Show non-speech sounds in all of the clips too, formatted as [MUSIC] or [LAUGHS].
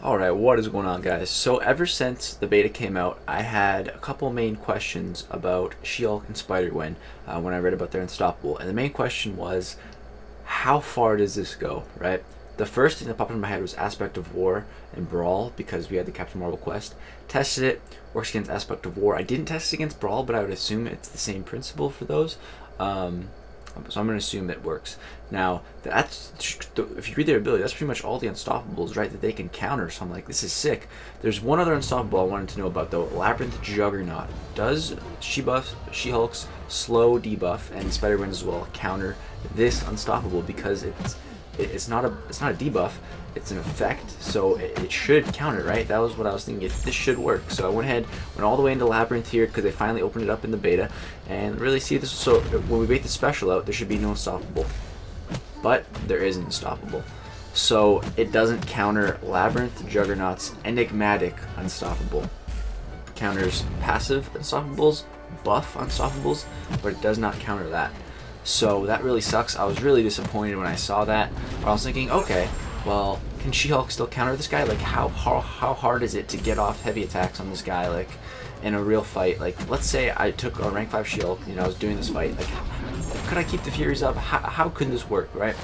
Alright, what is going on guys? So ever since the beta came out, I had a couple main questions about She-Hulk and Spider-Gwen uh, when I read about their Unstoppable. And the main question was, how far does this go, right? The first thing that popped in my head was Aspect of War and Brawl because we had the Captain Marvel quest. Tested it, works against Aspect of War. I didn't test it against Brawl, but I would assume it's the same principle for those. Um, so I'm going to assume it works. Now, that's if you read their ability, that's pretty much all the unstoppables, right? That they can counter. So I'm like, this is sick. There's one other unstoppable I wanted to know about though. Labyrinth Juggernaut. Does she buff She-Hulk's slow debuff and Spider-Man as well counter this unstoppable because it's it's not a it's not a debuff it's an effect so it, it, should counter right? That was what I was thinking. It, this should work. So I went ahead went all the way into Labyrinth here because they finally opened it up in the beta. And really see this so when we bait the special out there should be no unstoppable. But there is an unstoppable. So it doesn't counter Labyrinth Juggernaut's enigmatic unstoppable. Counters passive unstoppables buff unstoppables but it does not counter that. So that really sucks. I was really disappointed when I saw that. I was thinking, okay, well, can She-Hulk still counter this guy? Like, how, how, how hard is it to get off heavy attacks on this guy, like, in a real fight? Like, let's say I took a rank 5 She-Hulk, you know, I was doing this fight. Like, could I keep the Furies up? How, how could this work, right?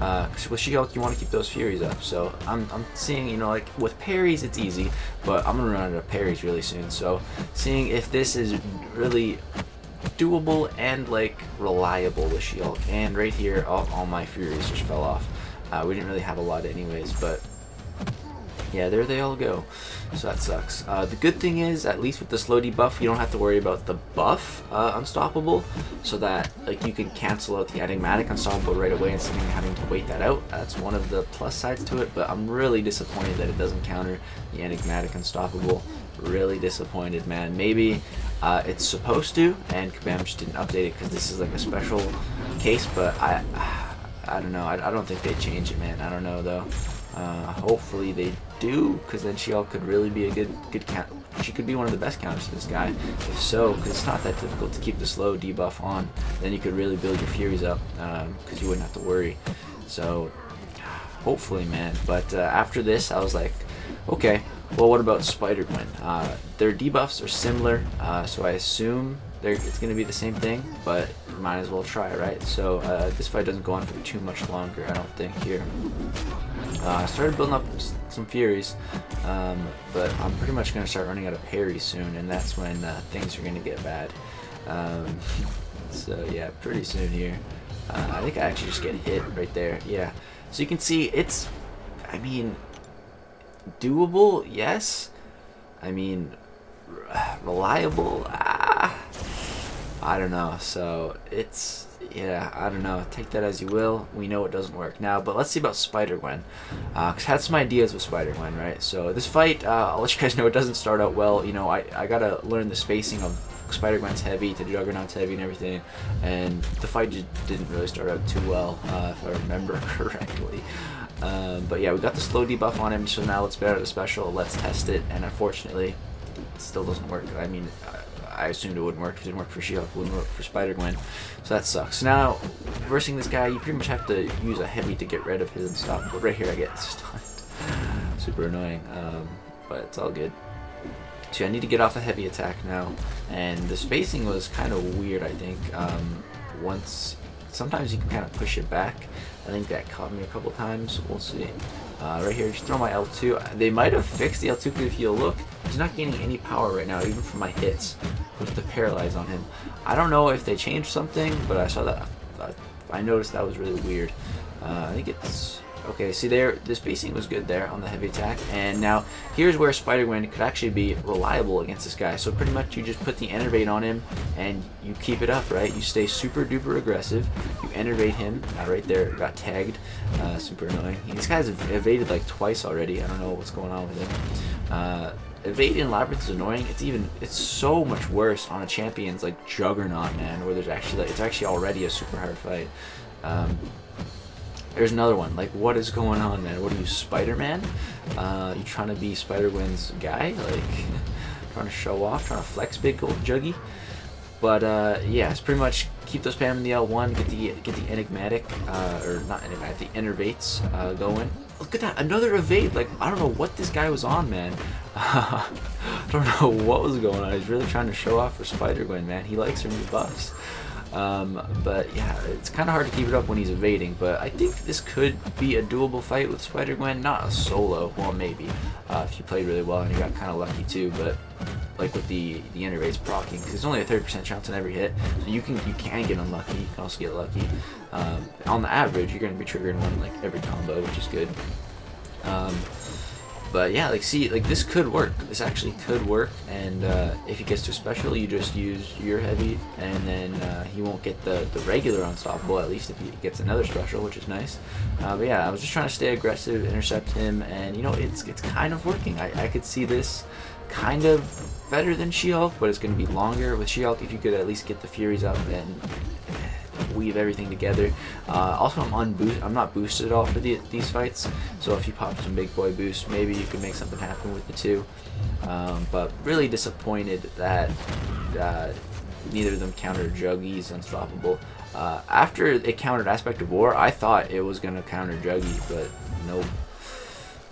Uh, with She-Hulk, you want to keep those Furies up. So I'm, I'm seeing, you know, like, with parries, it's easy. But I'm going to run out of parries really soon. So seeing if this is really doable and like reliable with She-Hulk. And right here, all, all my Furies just fell off. Uh, we didn't really have a lot anyways, but yeah, there they all go. So that sucks. Uh, the good thing is, at least with the slow debuff, you don't have to worry about the buff uh, unstoppable, so that like you can cancel out the enigmatic unstoppable right away instead of having to wait that out. That's one of the plus sides to it, but I'm really disappointed that it doesn't counter the enigmatic unstoppable. Really disappointed, man. Maybe uh, it's supposed to, and Kabam just didn't update it because this is like a special case, but I, I don't know. I, I don't think they change it, man. I don't know though. Uh, hopefully they do, because then She-Hulk could really be a good good count. She could be one of the best counters to this guy. If so, because it's not that difficult to keep the slow debuff on, then you could really build your Furies up, because um, you wouldn't have to worry. So, hopefully, man. But uh, after this, I was like, okay, well, what about Spider-Gwen? Uh, their debuffs are similar, uh, so I assume it's going to be the same thing, but might as well try, right? So uh, this fight doesn't go on for too much longer, I don't think, here. Uh, I started building up some Furies, um, but I'm pretty much going to start running out of parry soon, and that's when uh, things are going to get bad. Um, [LAUGHS] so yeah, pretty soon here. Uh, I think I actually just get hit right there, yeah. So you can see it's, I mean, doable, yes. I mean, reliable, ah. I don't know. So it's, yeah, I don't know. Take that as you will. We know it doesn't work now, but let's see about Spider-Gwen. Uh, cause I had some ideas with Spider-Gwen, right? So this fight, uh, I'll let you guys know it doesn't start out well. You know, I, I gotta learn the spacing of Spider-Gwen's heavy to Juggernaut's heavy and everything, and the fight just didn't really start out too well, uh, if I remember [LAUGHS] correctly. Um, but yeah, we got the slow debuff on him, so now let's better the special, let's test it, and unfortunately, it still doesn't work. I mean, I, assumed it wouldn't work. It didn't work for She-Hulk, wouldn't work for Spider-Gwen. So that sucks. Now, versing this guy, you pretty much have to use a heavy to get rid of his unstoppable. Right here I get [LAUGHS] stunned. Super annoying, um, but it's all good. So I need to get off a heavy attack now, and the spacing was kind of weird, I think. Um, once, sometimes you can kind of push it back, I think that caught me a couple times. We'll see. Uh, right here, just throw my L2. They might have fixed the L2 because if you look, he's not gaining any power right now, even from my hits with the paralyze on him. I don't know if they changed something, but I saw that. I noticed that was really weird. Uh, I think it's Okay, see there, the spacing was good there on the heavy attack, and now here's where Spider-Gwen could actually be reliable against this guy. So pretty much you just put the Enervate on him, and you keep it up, right? You stay super duper aggressive, you Enervate him, uh, right there, got tagged, uh, super annoying. These guys evaded like twice already, I don't know what's going on with him. Uh, evade in Labyrinth is annoying. It's even, it's so much worse on a champion's like Juggernaut, man, where there's actually, like, it's actually already a super hard fight. Um, there's another one. Like, what is going on, man? What are you, Spider-Man? Uh, you trying to be Spider-Gwen's guy? Like, [LAUGHS] trying to show off? Trying to flex big old Juggy? But uh, yeah, it's pretty much keep those spamming the L1, get the get the enigmatic uh, or not enigmatic, the enervates uh, going. Look at that, another evade. Like I don't know what this guy was on, man. [LAUGHS] I don't know what was going on. He's really trying to show off for Spider Gwen, man. He likes her new buffs. Um, but yeah, it's kind of hard to keep it up when he's evading. But I think this could be a doable fight with Spider Gwen. Not a solo, well maybe uh, if you played really well and you got kind of lucky too. But like with the the enervates proccing, because it's only a 30% chance on every hit, so you can you can get unlucky. You can also get lucky. Um, on the average, you're going to be triggering one like every combo, which is good. Um, but yeah, like see, like this could work. This actually could work, and uh, if he gets to special, you just use your heavy, and then uh, he won't get the the regular unstoppable. At least if he gets another special, which is nice. Uh, but yeah, I was just trying to stay aggressive, intercept him, and you know it's it's kind of working. I I could see this kind of better than She-Hulk, but it's going to be longer with She-Hulk if you could at least get the Furies up and weave everything together. Uh, also, I'm unboost. I'm not boosted at all for the, these fights, so if you pop some big boy boost, maybe you can make something happen with the two. Um, but really disappointed that uh, neither of them countered Juggy's Unstoppable. Uh, after it countered Aspect of War, I thought it was going to counter Juggy, but nope.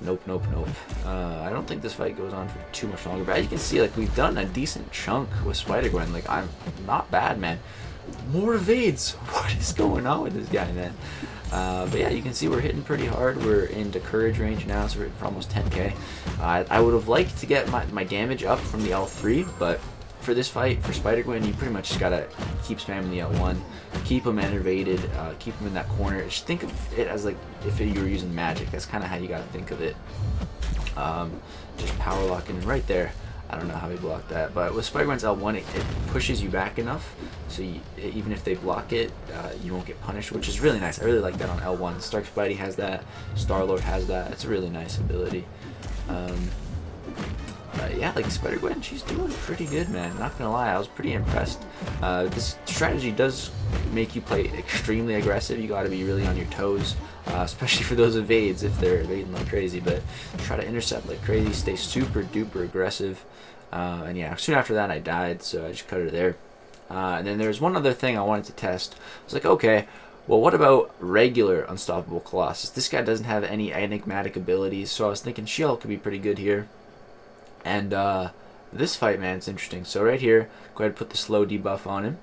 Nope, nope, nope. Uh, I don't think this fight goes on for too much longer. But as you can see, like we've done a decent chunk with Spider-Gwen. Like I'm not bad, man more evades. [LAUGHS] What is going on with this guy, man? Uh, but yeah, you can see we're hitting pretty hard. We're into courage range now, so we're for almost 10k. Uh, I would have liked to get my, my damage up from the L3, but for this fight, for Spider-Gwen, you pretty much just gotta keep spamming the L1, keep him enervated, uh, keep him in that corner. Just think of it as like if you were using Magik. That's kind of how you gotta think of it. Um, just power locking right there. I don't know how he blocked that, but with Spider-Gwen's L1, it, it, pushes you back enough, so you, even if they block it, uh, you won't get punished, which is really nice. I really like that on L1. Stark Spidey has that, Star-Lord has that. It's a really nice ability. Um, yeah, like Spider-Gwen, she's doing pretty good, man. Not gonna lie, I was pretty impressed. Uh, this strategy does make you play extremely aggressive. You gotta be really on your toes, uh, especially for those evades if they're evading like crazy. But try to intercept like crazy, stay super duper aggressive. Uh, and yeah, soon after that I died, so I just cut her there. Uh, and then there's one other thing I wanted to test. I was like, okay, well, what about regular Unstoppable Colossus? This guy doesn't have any enigmatic abilities, so I was thinking Shield could be pretty good here. And uh, this fight, man, it's interesting. So right here, go ahead and put the slow debuff on him.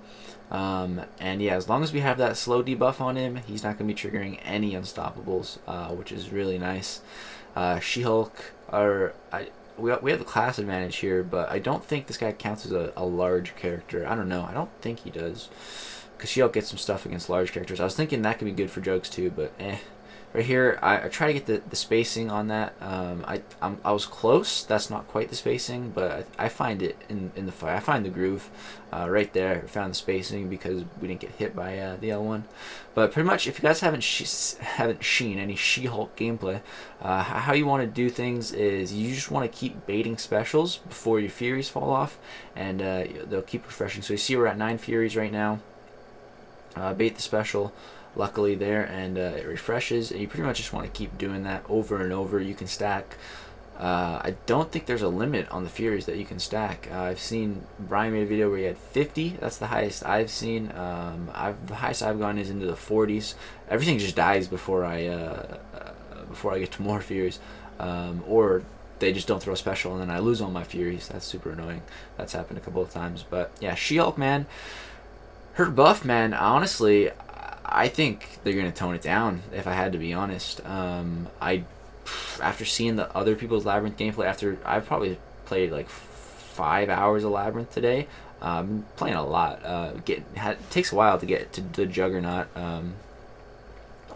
Um, and yeah, as long as we have that slow debuff on him, he's not going to be triggering any unstoppables, uh, which is really nice. Uh, She-Hulk, or I, we, we have the class advantage here, but I don't think this guy counts as a, a large character. I don't know. I don't think he does. Because She-Hulk gets some stuff against large characters. I was thinking that could be good for Jugs too, but eh. Right here, I, I try to get the, the spacing on that. Um, I I'm, i was close. That's not quite the spacing, but I, I find it in, in the fight. I find the groove uh, right there. I found the spacing because we didn't get hit by uh, the L1. But pretty much, if you guys haven't haven't seen any She-Hulk gameplay, uh, how you want to do things is you just want to keep baiting specials before your Furies fall off, and uh, they'll keep refreshing. So you see we're at 9 Furies right now. Uh, bait the special luckily there and uh, it refreshes and you pretty much just want to keep doing that over and over you can stack uh, I don't think there's a limit on the Furies that you can stack. Uh, I've seen Brian made a video where he had 50. That's the highest I've seen. Um, I've, the highest I've gone is into the 40s. Everything just dies before I uh, uh, before I get to more Furies, um, or they just don't throw special and then I lose all my Furies. That's super annoying. That's happened a couple of times. But yeah, She-Hulk man, her buff man. Honestly, I think they're gonna tone it down. If I had to be honest, um, I after seeing the other people's labyrinth gameplay, after I've probably played like five hours of labyrinth today. Um, playing a lot. Uh, get had, takes a while to get to the juggernaut. Um,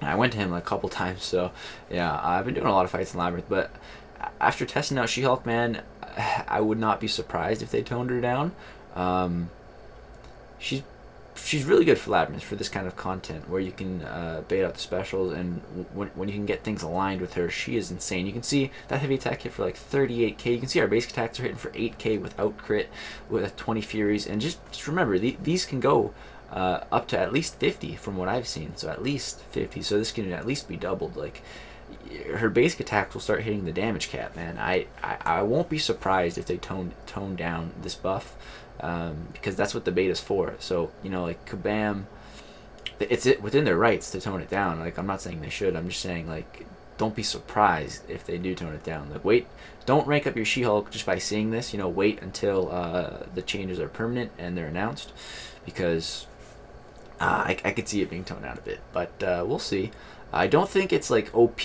I went to him a couple [LAUGHS] times, so yeah, I've been doing a lot of fights in labyrinth. But after testing out She-Hulk, man, [SIGHS] I would not be surprised if they toned her down. Um, she's she's really good for Labyrinth for this kind of content where you can uh, bait out the specials and when, when you can get things aligned with her she is insane. You can see that heavy attack hit for like 38k you can see our basic attacks are hitting for 8k without crit with 20 furies. And just, just remember the, these can go uh, up to at least 50 from what I've seen. So at least 50 so this can at least be doubled. Like her basic attacks will start hitting the damage cap, man. I, I, I won't be surprised if they tone tone down this buff, um, because that's what the beta's for. So you know, like Kabam, it's it within their rights to tone it down. Like I'm not saying they should. I'm just saying like don't be surprised if they do tone it down. Like wait, don't rank up your She-Hulk just by seeing this. You know, wait until uh, the changes are permanent and they're announced, because uh, I, I could see it being toned down a bit. But uh, we'll see. I don't think it's like OP.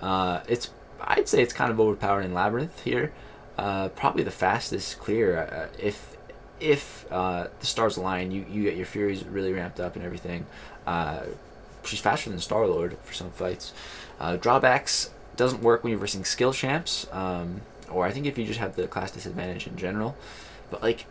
Uh, it's I'd say it's kind of overpowered in Labyrinth here. Uh, probably the fastest clear uh, if if uh, the stars align. You you get your Furies really ramped up and everything. Uh, she's faster than Star Lord for some fights. Uh, drawbacks doesn't work when you're versing skill champs, um, or I think if you just have the class disadvantage in general. But like,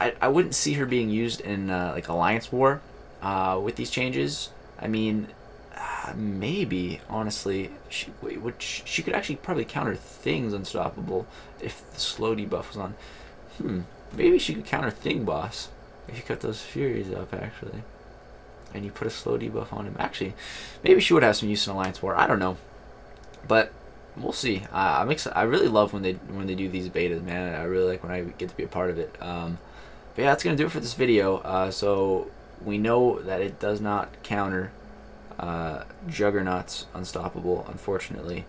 I, I wouldn't see her being used in uh, like Alliance War uh, with these changes. I mean, uh, maybe honestly, she which she could actually probably counter things unstoppable if the slow debuff was on. Hmm, maybe she could counter Thing Boss if you cut those Furies up actually, and you put a slow debuff on him. Actually, maybe she would have some use in Alliance War. I don't know, but we'll see. I'm excited. I really love when they when they do these betas, man. I really like when I get to be a part of it. Um, but yeah, that's gonna do it for this video. Uh, so we know that it does not counter uh, Juggernaut's Unstoppable, unfortunately,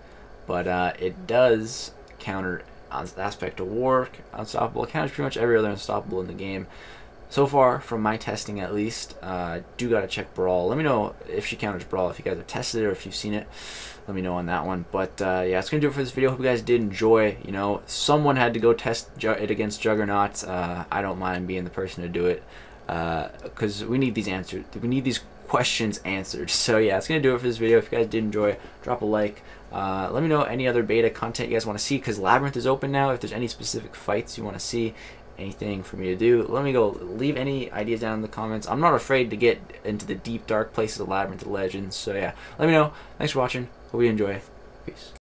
but uh, it does counter Aspect of War, Unstoppable. Counters pretty much every other Unstoppable in the game. So far, from my testing at least, uh, do gotta check Brawl. Let me know if she counters Brawl, if you guys have tested it or if you've seen it. Let me know on that one. But uh, yeah, that's gonna do it for this video. Hope you guys did enjoy. You know, someone had to go test it against Juggernaut. Uh, I don't mind being the person to do it because uh, we need these answers. We need these questions answered. [LAUGHS] So yeah, that's gonna do it for this video. If you guys did enjoy, drop a like. Uh, let me know any other beta content you guys want to see because Labyrinth is open now. If there's any specific fights you want to see, anything for me to do, let me go. Leave any ideas down in the comments. I'm not afraid to get into the deep dark places of Labyrinth of Legends. So yeah, let me know. Thanks for watching. Hope you enjoy. Peace.